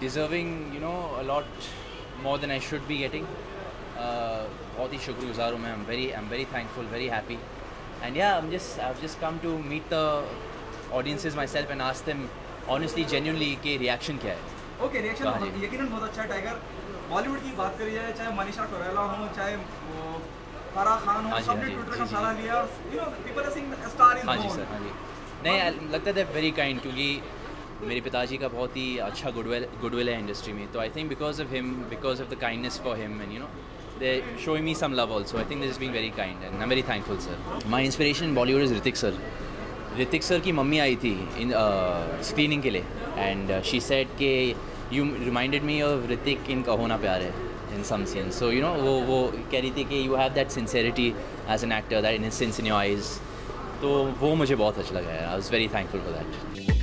deserving, you know, a lot more than I should be getting. Uh, बहुत ही शुक्रगुजार हूँ मैं I'm very I'm very thankful, very happy. And yeah, I'm just I've just come to meet the audiences myself and ask them honestly, genuinely कि reaction क्या है. Okay reaction हाँ। यकीनन बहुत अच्छा है टाइगर बॉलीवुड की बात करी जाए चाहे मनीषा कोरेला हो चाहे फराह खान हो हाँ सबने हाँ ट्विटर का सहारा लिया you know people are saying star is हाँ जी सर हाँ जी नहीं लगता है वेरी काइंड क्योंकि मेरे पिताजी का बहुत ही अच्छा गुडविल गुडविल है इंडस्ट्री में। तो I think because of him because of the kindness for him and you know they showing me some love also I think this is being very kind and I very thankful sir my inspiration Bollywood is Hrithik sir Hrithik sir की mummy आई थी in screening के लिए and she said के you reminded me of Hrithik in Kaho Naa Pyaar Hai in some scene so you know वो वो कह रही थी कि you have that sincerity as an actor that in sense in your eyes तो वो मुझे बहुत अच्छा लगा है I was very thankful for that